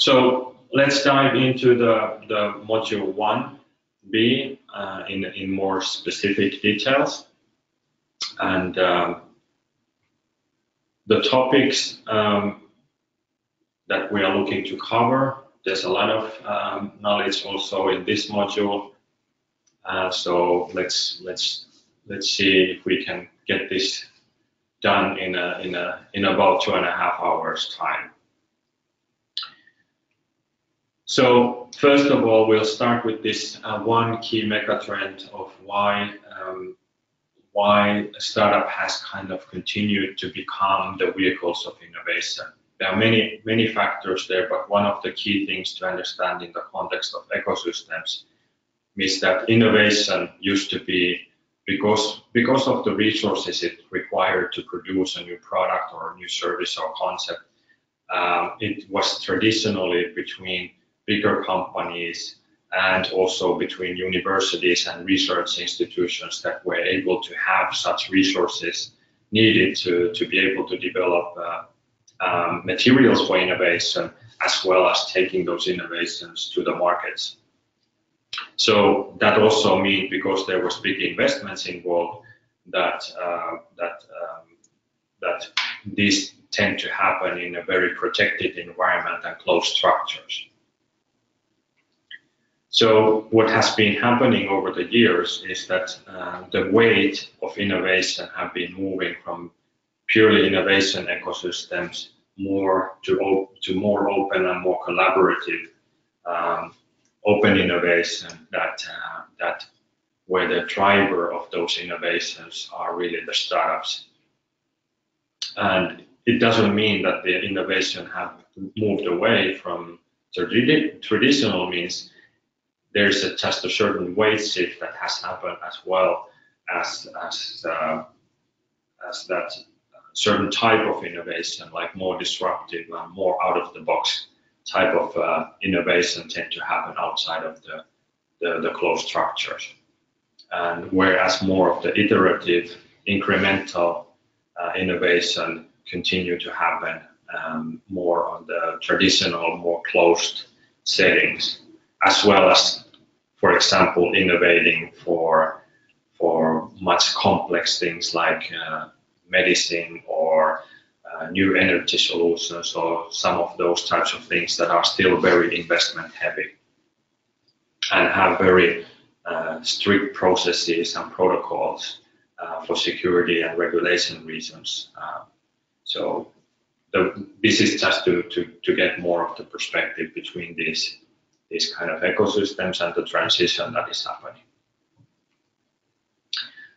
So let's dive into the, the module 1B uh, in, in more specific details. And um, the topics um, that we are looking to cover, there's a lot of um, knowledge also in this module. Uh, so let's let's let's see if we can get this done in a, in a in about two and a half hours time. So first of all, we'll start with this uh, one key megatrend of why um, why a startup has kind of continued to become the vehicles of innovation. There are many many factors there, but one of the key things to understand in the context of ecosystems is that innovation used to be because because of the resources it required to produce a new product or a new service or concept. Um, it was traditionally between bigger companies and also between universities and research institutions that were able to have such resources needed to, to be able to develop uh, um, materials for innovation as well as taking those innovations to the markets. So that also means because there was big investments involved that uh, that um, that these tend to happen in a very protected environment and closed structures. So what has been happening over the years is that uh, the weight of innovation have been moving from purely innovation ecosystems more to, to more open and more collaborative um, open innovation that uh, that where the driver of those innovations are really the startups. And it doesn't mean that the innovation have moved away from traditional means there's a, just a certain weight shift that has happened as well as as uh, as that certain type of innovation, like more disruptive and more out of the box type of uh, innovation, tend to happen outside of the, the, the closed structures. And whereas more of the iterative, incremental uh, innovation continue to happen um, more on the traditional, more closed settings as well as, for example, innovating for for much complex things like uh, medicine or uh, new energy solutions or some of those types of things that are still very investment heavy and have very uh, strict processes and protocols uh, for security and regulation reasons. Uh, so the, this is just to, to, to get more of the perspective between these these kind of ecosystems and the transition that is happening.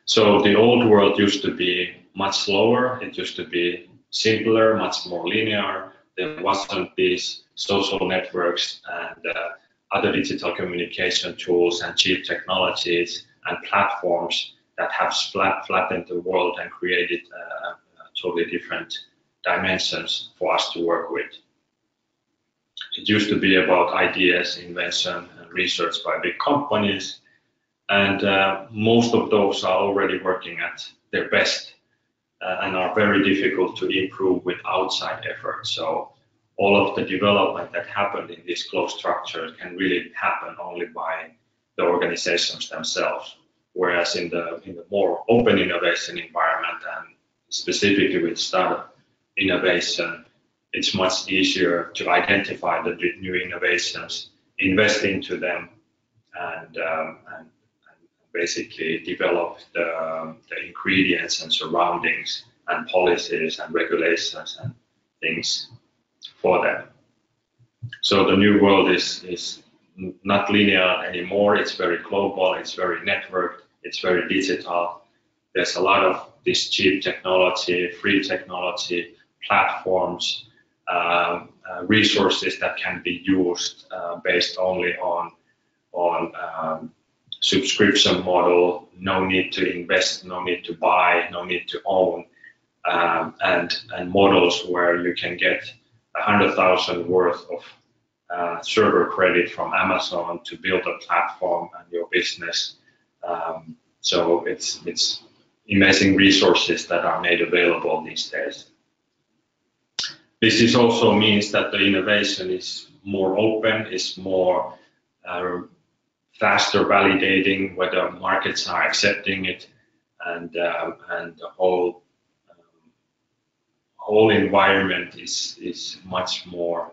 So the old world used to be much slower. It used to be simpler, much more linear. There wasn't these social networks and uh, other digital communication tools and cheap technologies and platforms that have flat, flattened the world and created uh, totally different dimensions for us to work with. It used to be about ideas, invention, and research by big companies, and uh, most of those are already working at their best uh, and are very difficult to improve with outside effort. So all of the development that happened in these closed structures can really happen only by the organizations themselves. Whereas in the in the more open innovation environment and specifically with startup innovation, it's much easier to identify the new innovations, invest into them, and, um, and, and basically develop the, the, ingredients and surroundings and policies and regulations and things for them. So the new world is, is not linear anymore. It's very global. It's very networked. It's very digital. There's a lot of this cheap technology, free technology, platforms, um, uh, resources that can be used uh, based only on on um, subscription model, no need to invest, no need to buy, no need to own, um, and and models where you can get a hundred thousand worth of uh, server credit from Amazon to build a platform and your business. Um, so it's it's amazing resources that are made available these days. This is also means that the innovation is more open, is more uh, faster validating whether markets are accepting it, and um, and the whole um, whole environment is is much more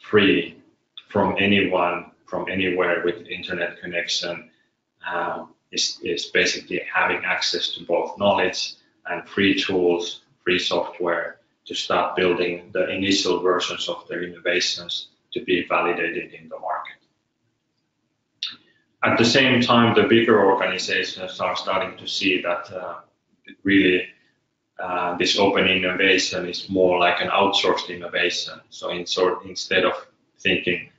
free from anyone from anywhere with internet connection. Um, is, is basically having access to both knowledge and free tools, free software to start building the initial versions of their innovations to be validated in the market. At the same time, the bigger organizations are starting to see that uh, really uh, this open innovation is more like an outsourced innovation. So in sort, instead of thinking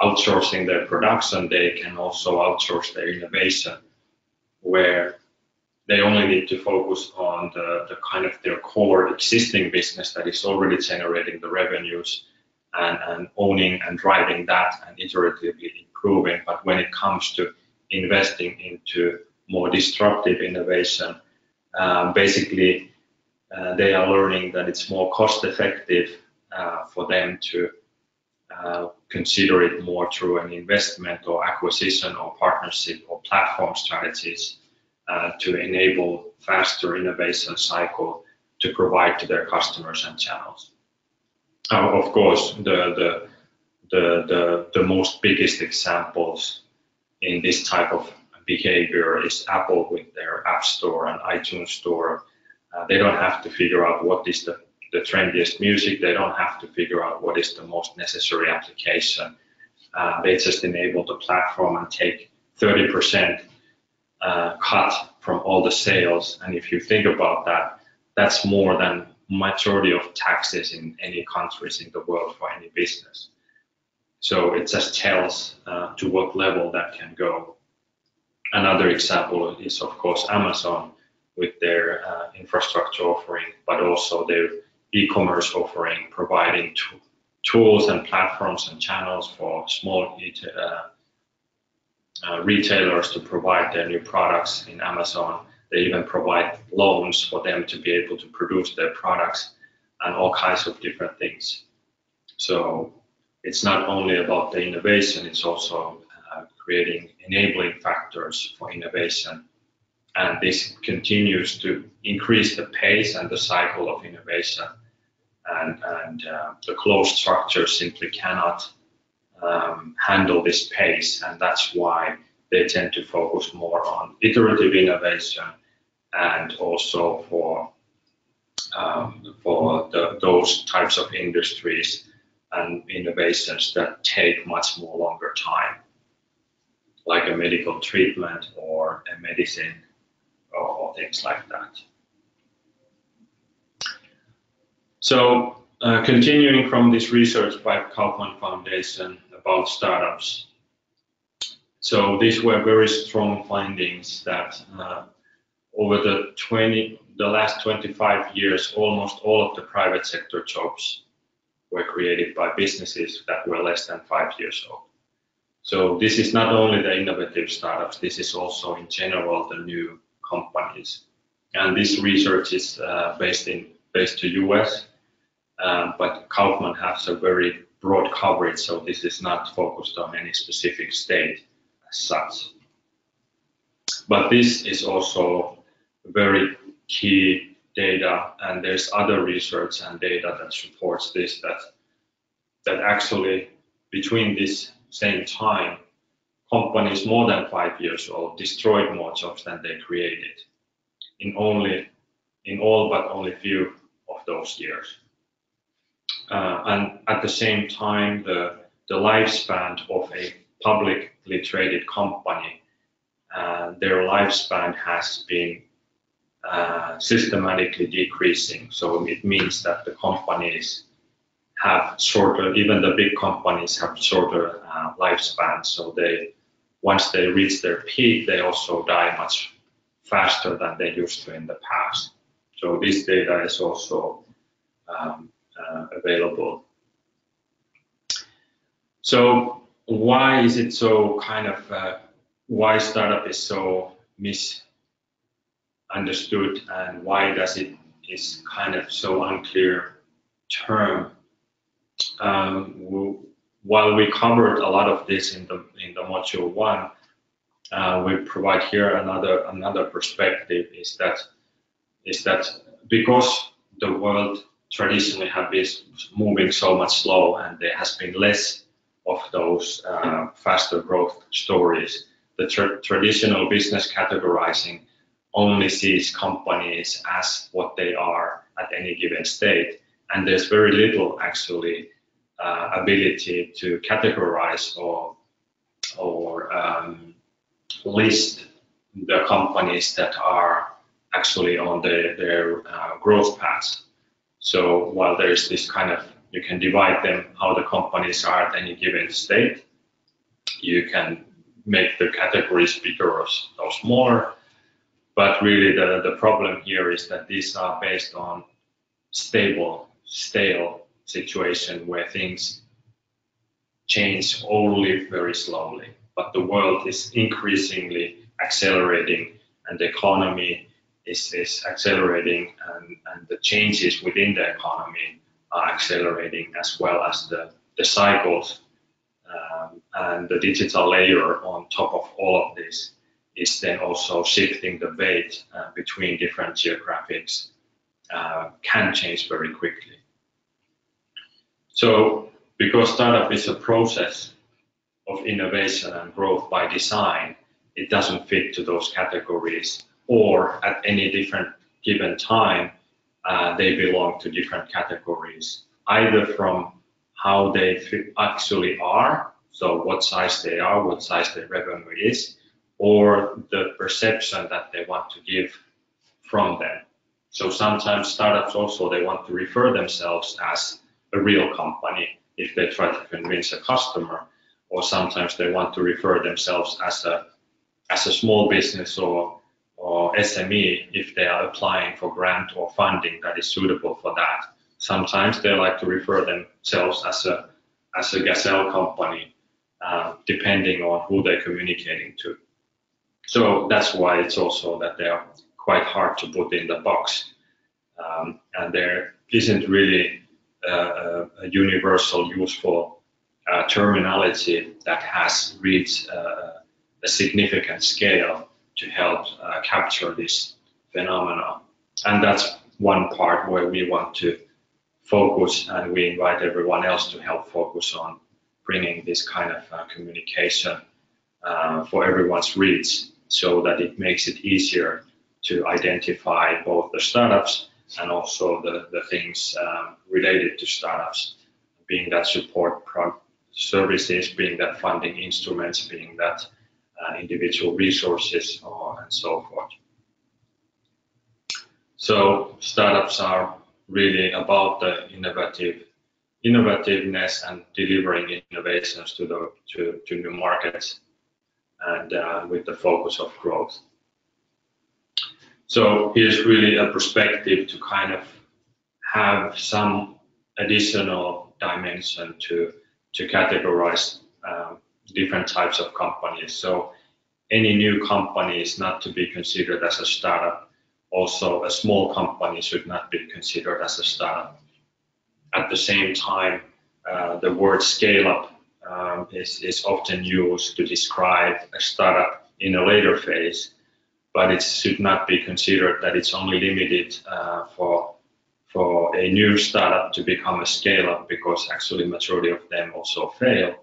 outsourcing their production, they can also outsource their innovation, where they only need to focus on the, the kind of their core existing business that is already generating the revenues and, and owning and driving that and iteratively improving. But when it comes to investing into more disruptive innovation, um, basically uh, they are learning that it's more cost effective uh, for them to uh, consider it more through an investment or acquisition or partnership or platform strategies uh, to enable faster innovation cycle to provide to their customers and channels. Uh, of course, the, the, the, the, the most biggest examples in this type of behavior is Apple with their App Store and iTunes Store. Uh, they don't have to figure out what is the, the trendiest music. They don't have to figure out what is the most necessary application. Uh, they just enable the platform and take 30% uh, cut from all the sales. And if you think about that, that's more than majority of taxes in any countries in the world for any business. So it just tells uh, to what level that can go. Another example is, of course, Amazon with their uh, infrastructure offering, but also their e-commerce offering, providing tools and platforms and channels for small uh, uh, retailers to provide their new products in Amazon. They even provide loans for them to be able to produce their products and all kinds of different things. So it's not only about the innovation, it's also uh, creating enabling factors for innovation. And this continues to increase the pace and the cycle of innovation. And, and uh, the closed structure simply cannot um, handle this pace, and that's why they tend to focus more on iterative innovation and also for um, for the, those types of industries and innovations that take much more longer time, like a medical treatment or a medicine or, or things like that. So uh, continuing from this research by Kauffman Foundation, startups. So these were very strong findings that uh, over the 20, the last 25 years, almost all of the private sector jobs were created by businesses that were less than five years old. So this is not only the innovative startups, this is also in general the new companies. And this research is uh, based in based to US, um, but Kauffman has a very broad coverage, so this is not focused on any specific state as such. But this is also very key data, and there's other research and data that supports this that that actually between this same time, companies more than five years old destroyed more jobs than they created in only in all but only few of those years. Uh, and at the same time, the, the lifespan of a publicly traded company, uh, their lifespan has been uh, systematically decreasing. So it means that the companies have shorter, even the big companies have shorter uh, lifespans. So they, once they reach their peak, they also die much faster than they used to in the past. So this data is also um, uh, available. So why is it so kind of uh, why startup is so misunderstood and why does it is kind of so unclear term? Um, while we covered a lot of this in the in the module one, uh, we provide here another another perspective is that is that because the world traditionally have been moving so much slow and there has been less of those uh, faster growth stories, the tra traditional business categorizing only sees companies as what they are at any given state, and there's very little actually uh, ability to categorize or or um, list the companies that are actually on the, their uh, growth paths. So while there's this kind of, you can divide them how the companies are at any given state, you can make the categories bigger or smaller. But really the, the problem here is that these are based on stable, stale situation where things change only very slowly. But the world is increasingly accelerating and the economy is, is accelerating and, and the changes within the economy are accelerating as well as the, the cycles um, and the digital layer on top of all of this is then also shifting the weight uh, between different geographics uh, can change very quickly. So because startup is a process of innovation and growth by design, it doesn't fit to those categories or at any different given time, uh, they belong to different categories, either from how they actually are, so what size they are, what size their revenue is, or the perception that they want to give from them. So sometimes startups also, they want to refer themselves as a real company if they try to convince a customer, or sometimes they want to refer themselves as a, as a small business or or SME if they are applying for grant or funding that is suitable for that. Sometimes they like to refer themselves as a as a gazelle company, uh, depending on who they're communicating to. So that's why it's also that they are quite hard to put in the box, um, and there isn't really a, universal useful uh, terminology that has reached uh, a significant scale to help uh, capture this phenomena. And that's one part where we want to focus and we invite everyone else to help focus on bringing this kind of uh, communication uh, for everyone's reach so that it makes it easier to identify both the startups and also the, the things um, related to startups, being that support services, being that funding instruments, being that individual resources or, and so forth. So startups are really about the innovative innovativeness and delivering innovations to the to, to new markets and uh, with the focus of growth. So here's really a perspective to kind of have some additional dimension to to categorize different types of companies. So any new company is not to be considered as a startup. Also, a small company should not be considered as a startup. At the same time, uh, the word scale up um, is, is often used to describe a startup in a later phase, but it should not be considered that it's only limited uh, for for a new startup to become a scale up because actually majority of them also fail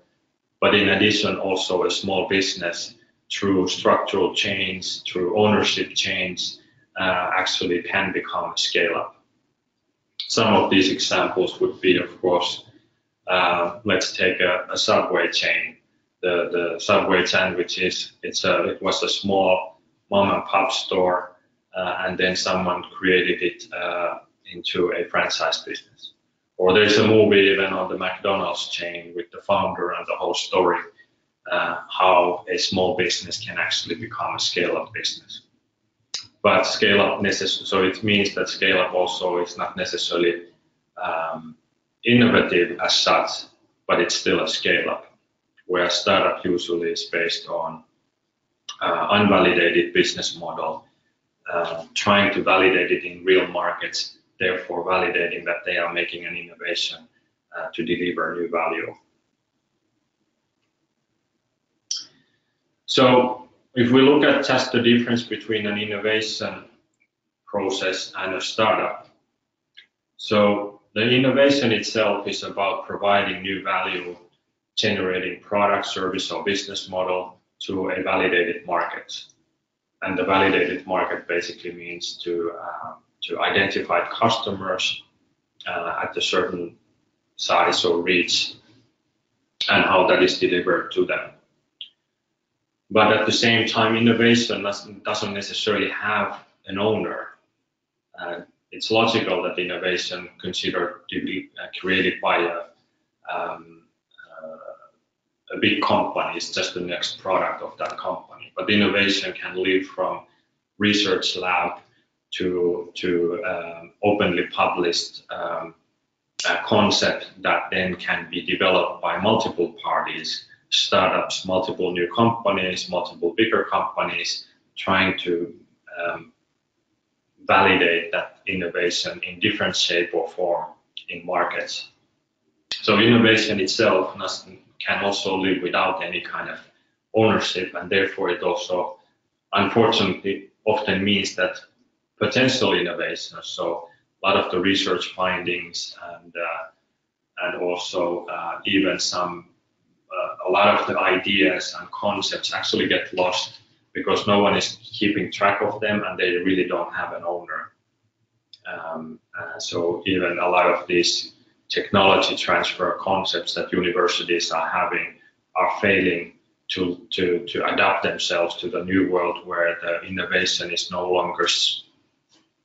but in addition, also a small business through structural change, through ownership change, uh, actually can become a scale up. Some of these examples would be, of course, uh, let's take a, a, subway chain. The, the subway sandwich is it's a, it was a small mom and pop store, uh, and then someone created it uh, into a franchise business. Or there's a movie even on the McDonald's chain with the founder and the whole story, uh, how a small business can actually become a scale-up business. But scale-up necess- so it means that scale-up also is not necessarily um, innovative as such, but it's still a scale-up. Where startup usually is based on uh, unvalidated business model, uh, trying to validate it in real markets therefore validating that they are making an innovation uh, to deliver new value. So if we look at just the difference between an innovation process and a startup, so the innovation itself is about providing new value, generating product, service, or business model to a validated market. And the validated market basically means to um, to identify customers uh, at a certain size or reach and how that is delivered to them. But at the same time, innovation doesn't necessarily have an owner. Uh, it's logical that innovation considered to be uh, created by a, um, uh, a big company is just the next product of that company. But innovation can live from research lab to to um, openly published um, concept that then can be developed by multiple parties, startups, multiple new companies, multiple bigger companies, trying to um, validate that innovation in different shape or form in markets. So innovation itself can also live without any kind of ownership, and therefore it also, unfortunately, often means that potential innovation, so a lot of the research findings and uh, and also uh, even some uh, a lot of the ideas and concepts actually get lost because no one is keeping track of them and they really don't have an owner. Um, so even a lot of these technology transfer concepts that universities are having are failing to, to, to adapt themselves to the new world where the innovation is no longer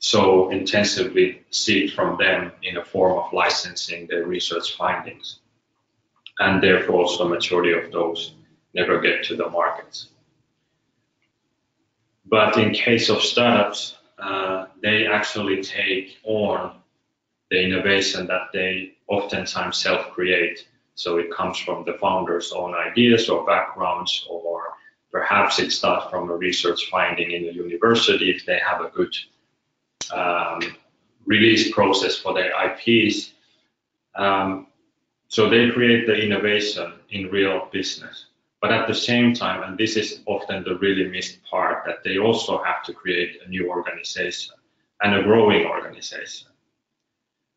so intensively seek from them in a form of licensing their research findings. And therefore also majority of those never get to the markets. But in case of startups, uh, they actually take on the innovation that they oftentimes self-create. So it comes from the founder's own ideas or backgrounds, or perhaps it starts from a research finding in a university if they have a good um, release process for their IPs. Um, so they create the innovation in real business. But at the same time, and this is often the really missed part, that they also have to create a new organization and a growing organization.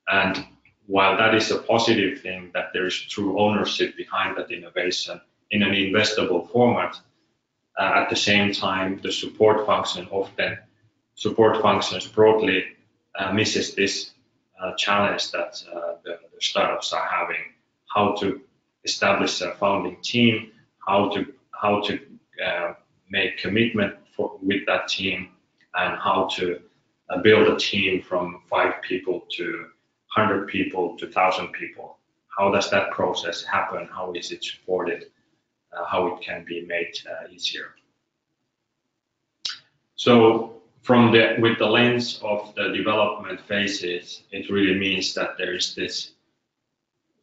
And while that is a positive thing, that there is true ownership behind that innovation in an investable format, uh, at the same time, the support function often support functions broadly uh, misses this uh, challenge that uh, the, the, startups are having, how to establish a founding team, how to how to uh, make commitment for, with that team and how to uh, build a team from five people to 100 people to 1,000 people. How does that process happen? How is it supported? Uh, how it can be made easier? So from the with the lens of the development phases, it really means that there is this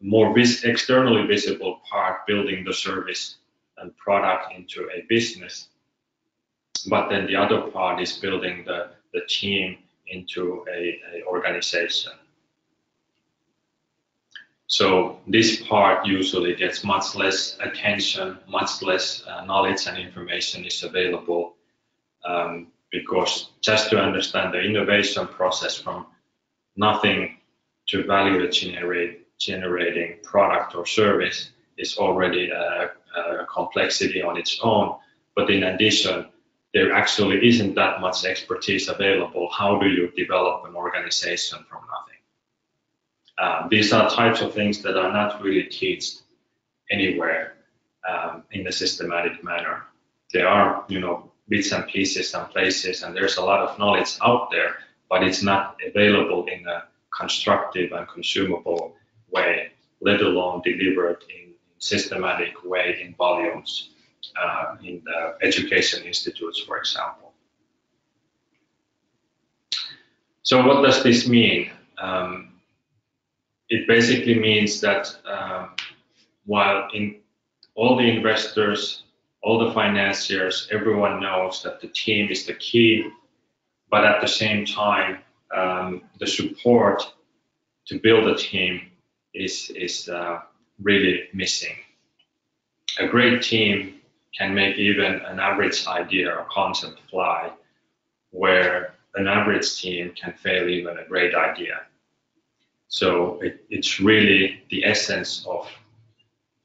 more vis externally visible part building the service and product into a business. But then the other part is building the, the team into a, a organization. So this part usually gets much less attention, much less uh, knowledge and information is available um, because just to understand the innovation process from nothing to value generate, generating product or service is already a, a complexity on its own. But in addition, there actually isn't that much expertise available. How do you develop an organization from nothing? Um, these are types of things that are not really taught anywhere um, in a systematic manner. There are, you know, bits and pieces and places, and there's a lot of knowledge out there, but it's not available in a constructive and consumable way, let alone delivered in systematic way in volumes uh, in the education institutes, for example. So what does this mean? Um, it basically means that uh, while in all the investors, all the financiers, everyone knows that the team is the key, but at the same time, um, the support to build a team is is uh, really missing. A great team can make even an average idea or concept fly, where an average team can fail even a great idea. So it, it's really the essence of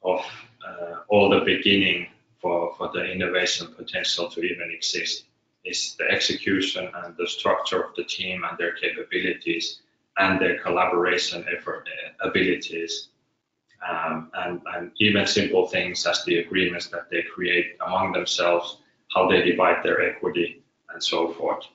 of uh, all the beginning for, for the innovation potential to even exist is the execution and the structure of the team and their capabilities and their collaboration effort uh, abilities um, and, and even simple things as the agreements that they create among themselves, how they divide their equity, and so forth.